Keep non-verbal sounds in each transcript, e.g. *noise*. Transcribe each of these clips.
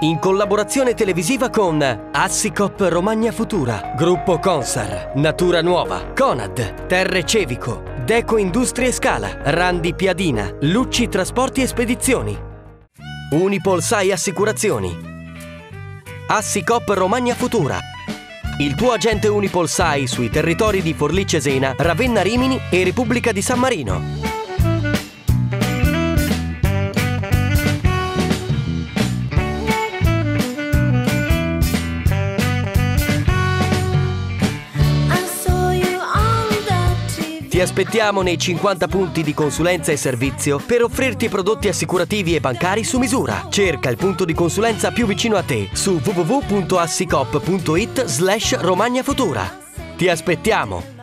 in collaborazione televisiva con Assicop Romagna Futura, Gruppo Consar, Natura Nuova, Conad, Terre Cevico, Deco Industrie Scala, Randi Piadina, Lucci Trasporti e Spedizioni, Unipol Sai Assicurazioni, Assicop Romagna Futura, il tuo agente Unipol Sai sui territori di Forlì Cesena, Ravenna Rimini e Repubblica di San Marino. Ti aspettiamo nei 50 punti di consulenza e servizio per offrirti prodotti assicurativi e bancari su misura. Cerca il punto di consulenza più vicino a te su www.assicop.it slash Romagna Futura. Ti aspettiamo!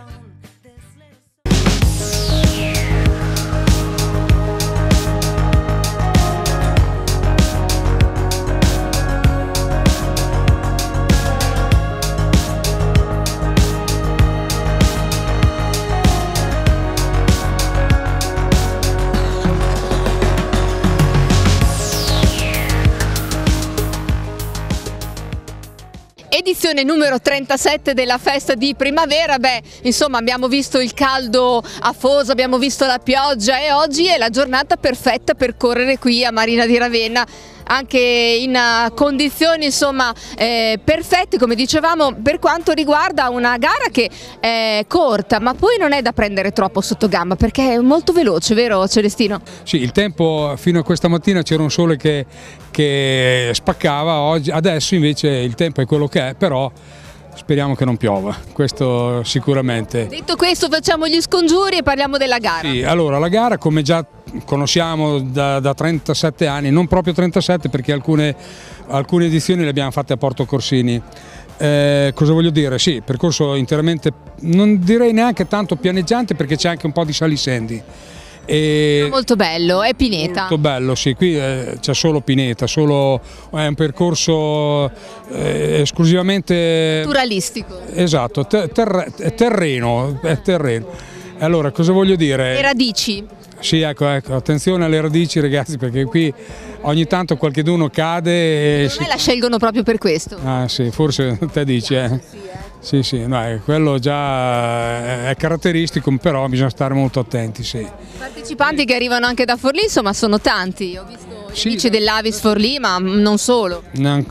Edizione numero 37 della festa di primavera, beh insomma abbiamo visto il caldo afoso, abbiamo visto la pioggia e oggi è la giornata perfetta per correre qui a Marina di Ravenna anche in uh, condizioni insomma eh, perfette come dicevamo per quanto riguarda una gara che è corta ma poi non è da prendere troppo sotto gamba perché è molto veloce vero Celestino? Sì il tempo fino a questa mattina c'era un sole che, che spaccava oggi, adesso invece il tempo è quello che è però Speriamo che non piova, questo sicuramente. Detto questo facciamo gli scongiuri e parliamo della gara. Sì, allora la gara come già conosciamo da, da 37 anni, non proprio 37 perché alcune, alcune edizioni le abbiamo fatte a Porto Corsini. Eh, cosa voglio dire? Sì, percorso interamente, non direi neanche tanto pianeggiante perché c'è anche un po' di salisendi. E molto bello, è Pineta. Molto bello, sì, qui eh, c'è solo Pineta, solo, è un percorso eh, esclusivamente... Naturalistico. Esatto, ter terreno, è terreno. Allora, cosa voglio dire? Le radici. Sì, ecco, ecco, attenzione alle radici ragazzi perché qui ogni tanto qualcuno cade e... Si... la scelgono proprio per questo. Ah sì, forse *laughs* te dici, eh. Sì, sì, no, quello già è caratteristico, però bisogna stare molto attenti, sì. Partecipanti che arrivano anche da Forlì, insomma, sono tanti. Ho visto sì. amici dell'Avis Forlì, ma non solo.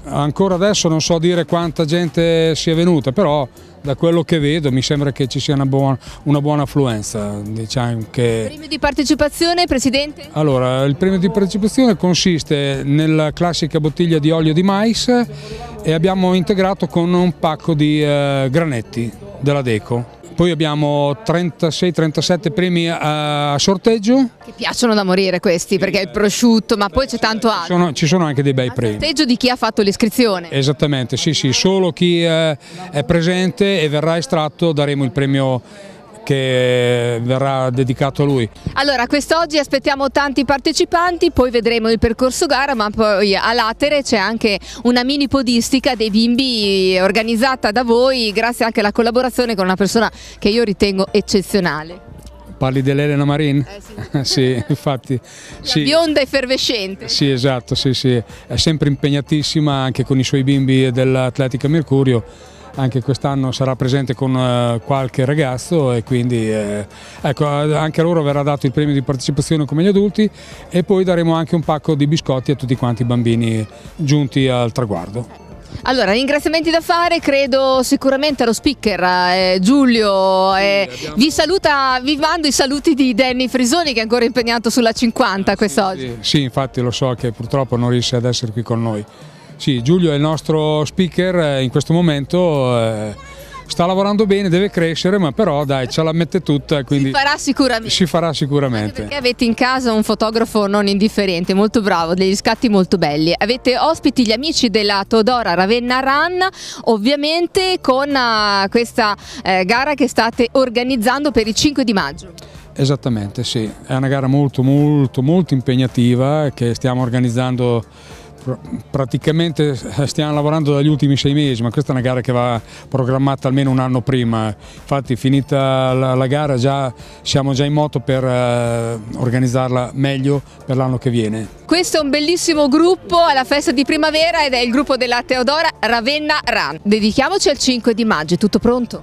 Ancora adesso non so dire quanta gente sia venuta, però da quello che vedo mi sembra che ci sia una buona, una buona affluenza. Diciamo che... Premio di partecipazione, Presidente? Allora, il premio di partecipazione consiste nella classica bottiglia di olio di mais e abbiamo integrato con un pacco di eh, granetti della Deco poi abbiamo 36-37 premi a sorteggio. Che piacciono da morire questi perché è il prosciutto, ma poi c'è tanto altro. Ci sono, ci sono anche dei bei premi. Sorteggio di chi ha fatto l'iscrizione. Esattamente, sì, sì, solo chi è presente e verrà estratto daremo il premio che verrà dedicato a lui. Allora quest'oggi aspettiamo tanti partecipanti, poi vedremo il percorso gara, ma poi a Latere c'è anche una mini podistica dei bimbi organizzata da voi grazie anche alla collaborazione con una persona che io ritengo eccezionale. Parli dell'Elena Marin? Eh sì. *laughs* sì, infatti. La sì. bionda effervescente. Sì, esatto, sì, sì. È sempre impegnatissima anche con i suoi bimbi dell'Atletica Mercurio anche quest'anno sarà presente con uh, qualche ragazzo e quindi eh, ecco, anche a loro verrà dato il premio di partecipazione come gli adulti e poi daremo anche un pacco di biscotti a tutti quanti i bambini giunti al traguardo. Allora, ringraziamenti da fare, credo sicuramente allo speaker eh, Giulio, eh, sì, vi saluta, vi mando i saluti di Danny Frisoni che è ancora impegnato sulla 50 quest'oggi. Sì, sì, infatti lo so che purtroppo non riesce ad essere qui con noi. Sì, Giulio è il nostro speaker eh, in questo momento. Eh, sta lavorando bene, deve crescere, ma però dai, ce la mette tutta. Quindi si farà sicuramente. Si farà sicuramente. perché avete in casa un fotografo non indifferente, molto bravo, degli scatti molto belli. Avete ospiti gli amici della Todora Ravenna Run, ovviamente con uh, questa uh, gara che state organizzando per il 5 di maggio. Esattamente, sì. È una gara molto molto molto impegnativa che stiamo organizzando praticamente stiamo lavorando dagli ultimi sei mesi, ma questa è una gara che va programmata almeno un anno prima. Infatti finita la, la gara già, siamo già in moto per eh, organizzarla meglio per l'anno che viene. Questo è un bellissimo gruppo alla festa di primavera ed è il gruppo della Teodora Ravenna Run. Dedichiamoci al 5 di maggio, è tutto pronto?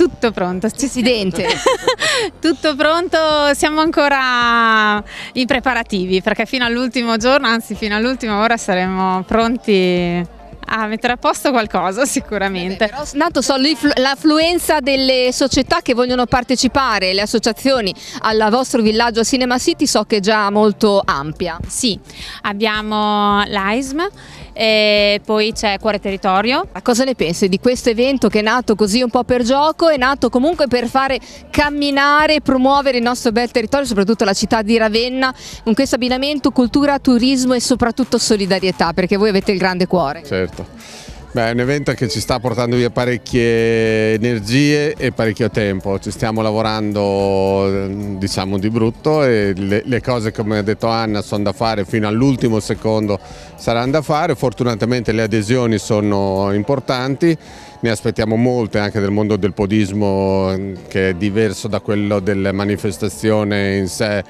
Tutto pronto, Presidente. *laughs* Tutto pronto, siamo ancora in preparativi perché fino all'ultimo giorno, anzi fino all'ultima ora saremo pronti a mettere a posto qualcosa sicuramente. Beh, però, Nato so l'affluenza delle società che vogliono partecipare, le associazioni al vostro villaggio Cinema City so che è già molto ampia. Sì, abbiamo l'AISM e poi c'è Cuore Territorio. Ma cosa ne pensi di questo evento che è nato così un po' per gioco, è nato comunque per fare camminare e promuovere il nostro bel territorio, soprattutto la città di Ravenna, con questo abbinamento cultura, turismo e soprattutto solidarietà, perché voi avete il grande cuore. Certo. Beh, è un evento che ci sta portando via parecchie energie e parecchio tempo, ci stiamo lavorando diciamo di brutto e le, le cose come ha detto Anna sono da fare fino all'ultimo secondo saranno da fare, fortunatamente le adesioni sono importanti, ne aspettiamo molte anche del mondo del podismo che è diverso da quello della manifestazione in sé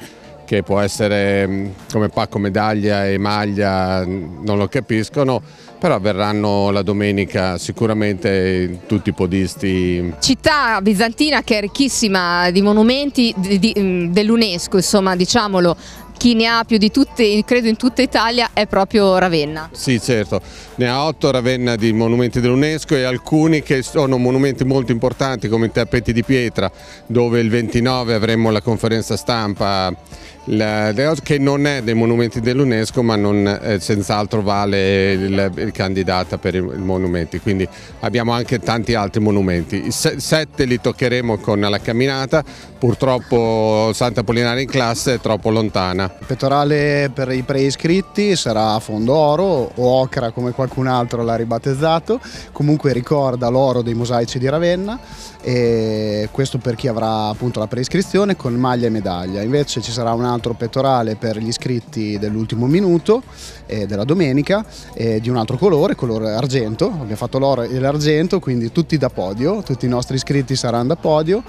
che può essere come pacco medaglia e maglia, non lo capiscono però verranno la domenica sicuramente tutti i podisti. Città bizantina che è ricchissima di monumenti dell'UNESCO, insomma diciamolo, chi ne ha più di tutte, credo in tutta Italia, è proprio Ravenna. Sì, certo, ne ha otto Ravenna di monumenti dell'UNESCO e alcuni che sono monumenti molto importanti come i tappeti di pietra, dove il 29 avremo la conferenza stampa che non è dei monumenti dell'UNESCO ma eh, senz'altro vale il, il candidato per i, monumenti, quindi abbiamo anche tanti altri monumenti. Se, sette li toccheremo con la camminata, purtroppo Santa Polinare in classe è troppo lontana. Il pettorale per i preiscritti sarà a fondo oro o ocra come qualcun altro l'ha ribattezzato, comunque ricorda l'oro dei mosaici di Ravenna e questo per chi avrà appunto la preiscrizione con maglia e medaglia. Invece ci sarà un altro pettorale per gli iscritti dell'ultimo minuto eh, della domenica eh, di un altro colore, colore argento, abbiamo fatto l'oro e l'argento, quindi tutti da podio, tutti i nostri iscritti saranno da podio.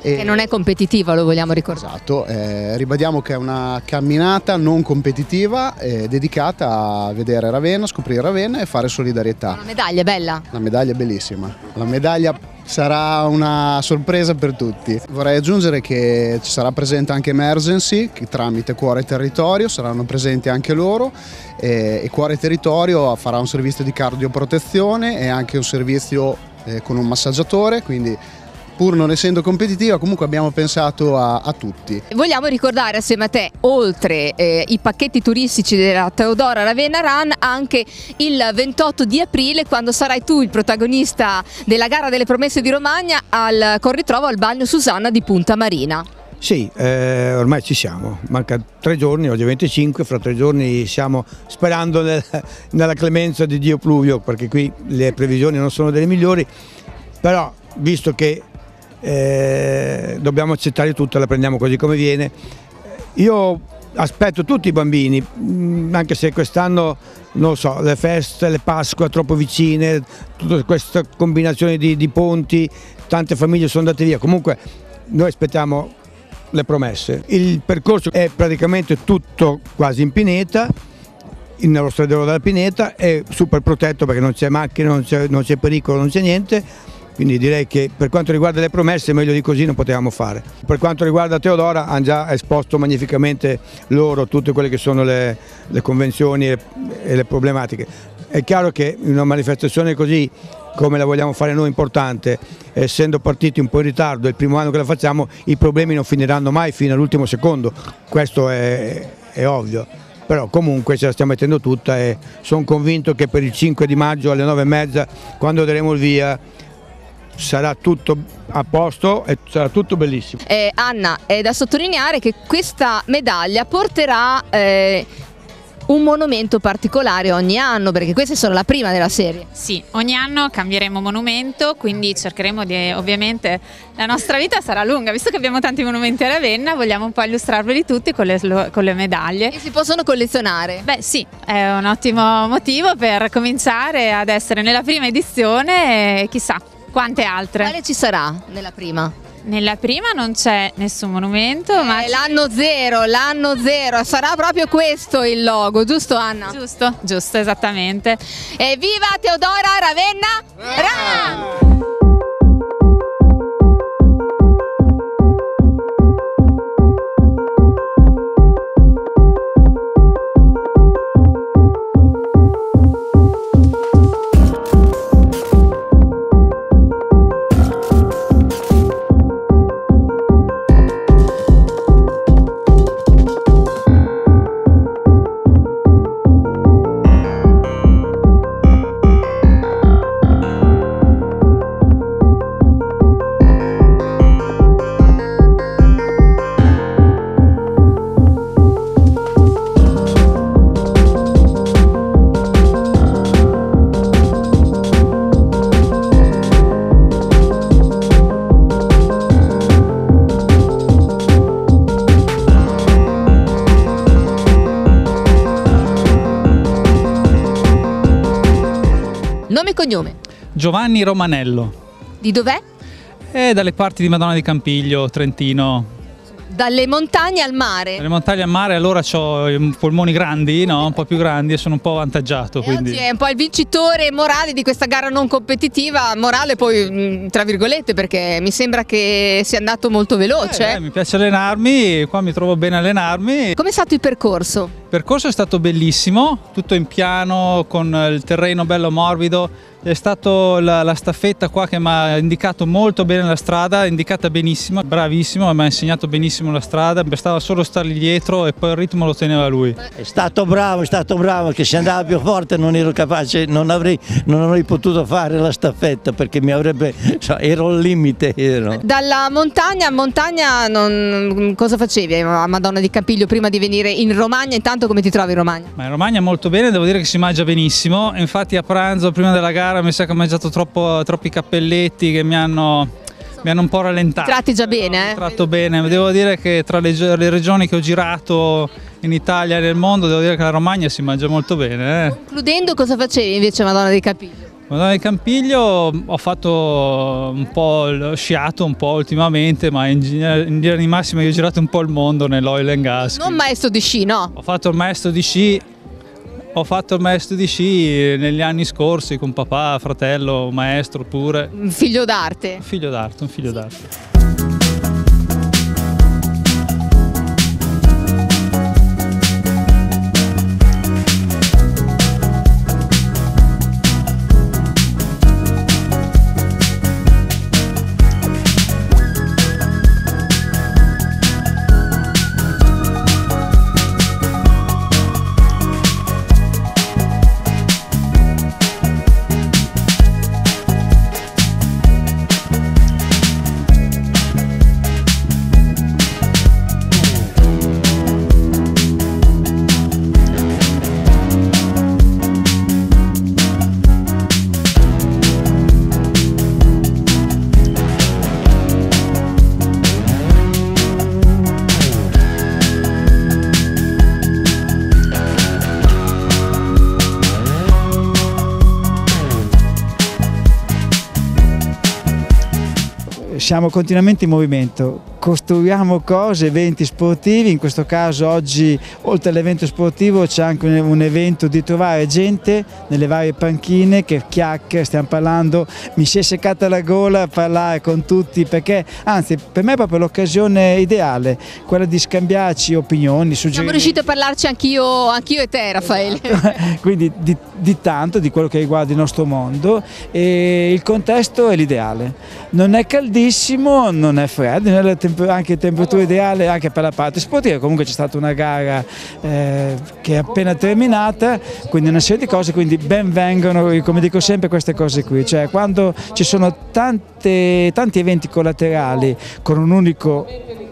E, che non è competitiva, lo vogliamo ricordare. Esatto, eh, ribadiamo che è una camminata non competitiva eh, dedicata a vedere Ravenna, scoprire Ravenna e fare solidarietà. La medaglia è bella? La medaglia è bellissima. La medaglia sarà una sorpresa per tutti. Vorrei aggiungere che ci sarà presente anche Emergency che tramite Cuore Territorio, saranno presenti anche loro e, e Cuore Territorio farà un servizio di cardioprotezione e anche un servizio eh, con un massaggiatore, quindi pur non essendo competitiva comunque abbiamo pensato a, a tutti. Vogliamo ricordare assieme a te, oltre eh, i pacchetti turistici della Teodora Ravenna Run, anche il 28 di aprile quando sarai tu il protagonista della gara delle promesse di Romagna al corritrovo al bagno Susanna di Punta Marina. Sì, eh, ormai ci siamo, manca tre giorni, oggi è 25, fra tre giorni siamo sperando nel, *laughs* nella clemenza di Dio Pluvio perché qui le previsioni non sono delle migliori, però visto che eh, dobbiamo accettare tutto, la prendiamo così come viene. Io aspetto tutti i bambini, mm, anche se quest'anno, non so, le feste, le Pasqua troppo vicine, tutta questa combinazione di, di ponti, tante famiglie sono andate via, comunque noi aspettiamo le promesse. Il percorso è praticamente tutto quasi in pineta, nello stradero della pineta, è super protetto perché non c'è macchina, non c'è pericolo, non c'è niente quindi direi che per quanto riguarda le promesse meglio di così non potevamo fare. Per quanto riguarda Teodora hanno già esposto magnificamente loro tutte quelle che sono le, le convenzioni e, e le problematiche. È chiaro che in una manifestazione così come la vogliamo fare noi importante, essendo partiti un po' in ritardo, è il primo anno che la facciamo, i problemi non finiranno mai fino all'ultimo secondo, questo è, è ovvio però comunque ce la stiamo mettendo tutta e sono convinto che per il 5 di maggio alle 9 e mezza quando daremo il via sarà tutto a posto e sarà tutto bellissimo. Eh, Anna, è da sottolineare che questa medaglia porterà eh, un monumento particolare ogni anno, perché queste sono la prima della serie. Sì, ogni anno cambieremo monumento, quindi cercheremo di, ovviamente, la nostra vita sarà lunga, visto che abbiamo tanti monumenti a Ravenna, vogliamo un po' illustrarveli tutti con le, con le medaglie. E si possono collezionare? Beh sì, è un ottimo motivo per cominciare ad essere nella prima edizione e chissà quante altre. Quale ci sarà nella prima? Nella prima non c'è nessun monumento, eh, ma l'anno zero, l'anno zero, sarà proprio questo il logo, giusto Anna? Giusto, giusto, esattamente. Evviva Teodora Ravenna! Ra! Giovanni Romanello. Di dov'è? È dalle parti di Madonna di Campiglio, Trentino. Dalle montagne al mare. Dalle montagne al mare allora ho i polmoni grandi, no? un po' più grandi e sono un po' avvantaggiato. Quindi... Oggi è un po' il vincitore morale di questa gara non competitiva, morale poi mm, tra virgolette perché mi sembra che sia andato molto veloce. Eh, beh, mi piace allenarmi, qua mi trovo bene a allenarmi. Com'è stato il percorso? Il percorso è stato bellissimo, tutto in piano, con il terreno bello morbido è stata la, la, staffetta qua che mi ha indicato molto bene la strada, indicata benissimo, bravissimo, mi ha insegnato benissimo la strada, bastava solo stargli dietro e poi il ritmo lo teneva lui. È stato bravo, è stato bravo, che se andava più forte non ero capace, non avrei, non avrei potuto fare la staffetta perché mi avrebbe, cioè, ero al limite. Ero. Dalla montagna a montagna non, cosa facevi a Madonna di Campiglio prima di venire in Romagna? Intanto come ti trovi in Romagna? Ma in Romagna molto bene, devo dire che si mangia benissimo, infatti a pranzo prima della gara gara mi sa che ho mangiato troppo, troppi cappelletti che mi hanno, mi hanno un po' rallentato. Ti tratti già bene? Eh? Tratto bene, devo dire che tra le, le, regioni che ho girato in Italia e nel mondo, devo dire che la Romagna si mangia molto bene. Eh. Concludendo, cosa facevi invece Madonna di Campiglio? Madonna di Campiglio ho fatto un po' il sciato un po' ultimamente, ma in, in linea di massima io ho girato un po' il mondo nell'oil and gas. Non maestro di sci, no? Ho fatto il maestro di sci ho fatto il maestro di sci negli anni scorsi con papà, fratello, maestro pure. Un figlio d'arte. Figlio d'arte, un figlio d'arte. Siamo continuamente in movimento, costruiamo cose, eventi sportivi, in questo caso oggi oltre all'evento sportivo c'è anche un evento di trovare gente nelle varie panchine che chiacchiera, stiamo parlando, mi si è seccata la gola a parlare con tutti perché anzi per me è proprio l'occasione ideale, quella di scambiarci opinioni, suggerimenti. Siamo riusciti a parlarci anch'io, anch'io e te Raffaele. *laughs* Quindi di, di tanto, di quello che riguarda il nostro mondo e il contesto è l'ideale. Non è caldissimo, non è freddo, non è la temperatura temp- anche temperatura ideale anche per la parte sportiva. Comunque c'è stata una gara eh, che è appena terminata, quindi una serie di cose, quindi ben vengono, come dico sempre, queste cose qui. Cioè quando ci sono tante, tanti eventi collaterali con un unico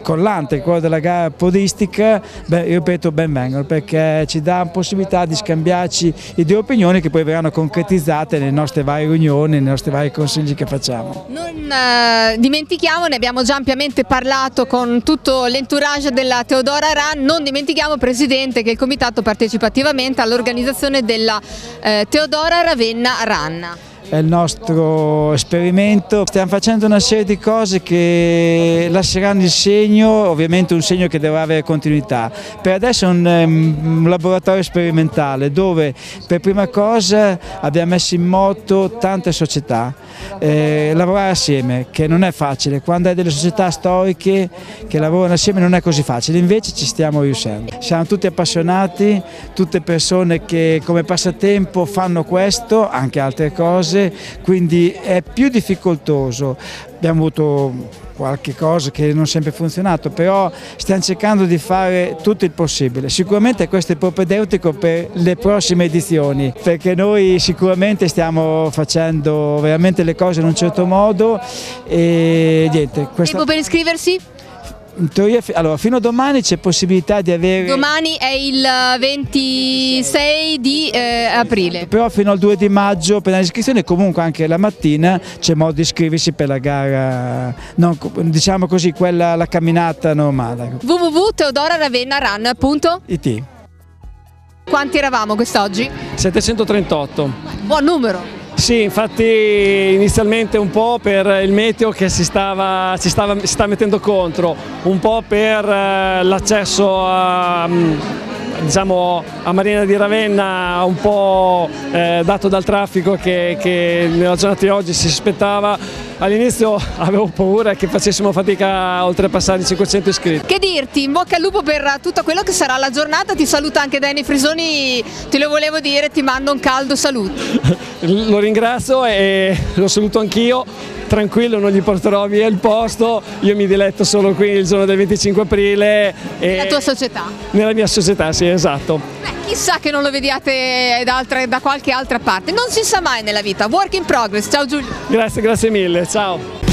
collante, quello della gara podistica, beh, ripeto ben vengono perché ci dà possibilità di scambiarci idee e opinioni che poi verranno concretizzate nelle nostre varie riunioni, nei nostri vari consigli che facciamo. Non eh, dimentichiamo, ne abbiamo già ampiamente parlato con tutto l'entourage della Teodora Ran, non dimentichiamo Presidente che il Comitato partecipa attivamente all'organizzazione della eh, Teodora Ravenna Run è il nostro esperimento. Stiamo facendo una serie di cose che lasceranno il segno, ovviamente un segno che dovrà avere continuità. Per adesso è un, um, un laboratorio sperimentale dove per prima cosa abbiamo messo in moto tante società. Eh, lavorare assieme, che non è facile, quando hai delle società storiche che lavorano assieme non è così facile, invece ci stiamo riuscendo. Siamo tutti appassionati, tutte persone che come passatempo fanno questo, anche altre cose, quindi è più difficoltoso. Abbiamo avuto qualche cosa che non sempre è funzionato, però stiamo cercando di fare tutto il possibile. Sicuramente questo è propedeutico per le prossime edizioni, perché noi sicuramente stiamo facendo veramente le cose in un certo modo e niente. Questa... Tempo per iscriversi? In teoria, allora, fino a domani c'è possibilità di avere... Domani è il 26 di eh, aprile. Però fino al 2 di maggio per l'iscrizione comunque anche la mattina c'è modo di iscriversi per la gara, non, diciamo così, quella, la camminata normale. www.teodoraravennaran.it Quanti eravamo quest'oggi? 738. Buon numero! Sì, infatti inizialmente un po' per il meteo che si, stava, si, stava, si sta mettendo contro, un po' per eh, l'accesso a mm, diciamo, a Marina di Ravenna un po' eh, dato dal traffico che, che, nella giornata di oggi si aspettava. All'inizio *laughs* avevo paura che facessimo fatica a oltrepassare i 500 iscritti. Che dirti, in bocca al lupo per tutto quello che sarà la giornata, ti saluta anche Danny Frisoni, te lo volevo dire, ti mando un caldo saluto. *laughs* lo ringrazio e lo saluto anch'io tranquillo, non gli porterò via il posto, io mi diletto solo qui il giorno del 25 aprile. Nella tua società? Nella mia società, sì, esatto. Chissà che non lo vediate da, altre, da qualche altra parte, non si sa mai nella vita. Work in progress, ciao Giulio. Grazie, grazie mille, ciao.